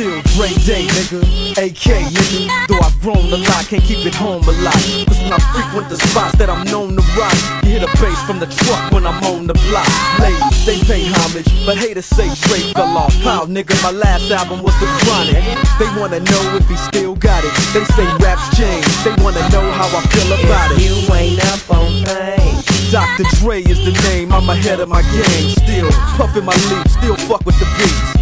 Still Dre Day, nigga. AK, nigga. Though I've grown a lot, can't keep it home a lot. Cause when I frequent the spots that I'm known to rock, you hear the bass from the truck when I'm on the block. Ladies, they pay homage, but haters say Dre fell off. Pow, nigga, my last album was The Chronic. They wanna know if he still got it. They say raps change, they wanna know how I feel about it. You ain't up on things. Dr. Dre is the name, I'm ahead of my game. Still puffin' my leaf, still fuck with the beats.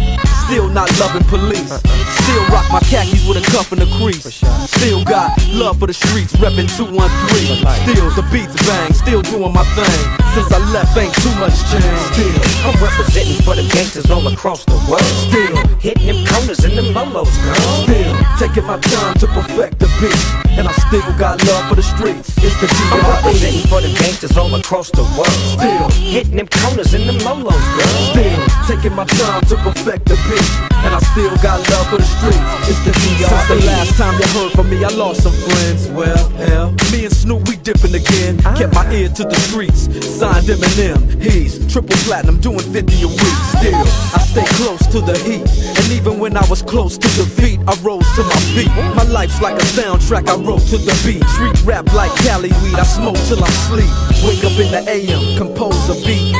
Still not loving police. Still rock my khakis with a cuff and a crease. Still got love for the streets, reppin' 213. Still the beats bang, still doing my thing. Since I left, ain't too much change. Still, I'm representing for the gangsters all across the world. Still. hitting them corners and the lolos, girl. still taking my time to perfect the beat. And I still got love for the streets. It's the I'm representing for the gangsters all across the world. Still. hitting them corners and the lolos, girl. Still taking my time to perfect the beat. And I still got love for the streets. It's the DR. Since the last time you heard from me, I lost some friends. Well, hell, me and Snoop, we dipping again. Ah. Kept my ear to the streets. Signed Eminem. He's triple platinum, doing 50 a week. Still, I stay close to the heat. And even when I was close to defeat, I rose to my feet. My life's like a soundtrack, I wrote to the beat. Street rap like Cali weed, I smoke till I sleep. Wake up in the AM, compose a beat.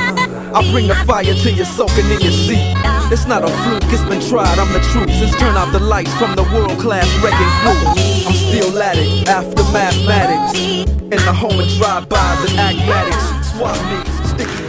I bring the fire till you're soaking in your seat. It's not a fluke, it's been tried, I'm the truth. Since turn out the lights from the World Class Wreckin' Cru. I'm still at it, after mathematics. In the home of drive-bys and AK-matics. Swap meets, sticky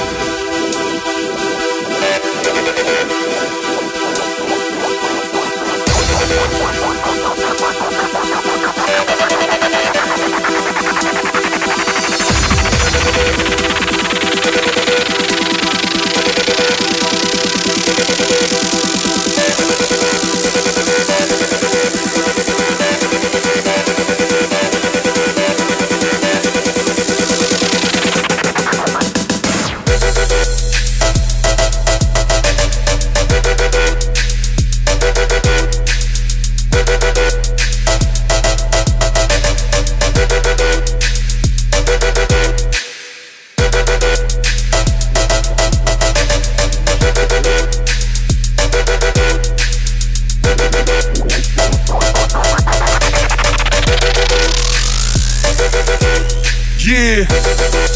Yeah.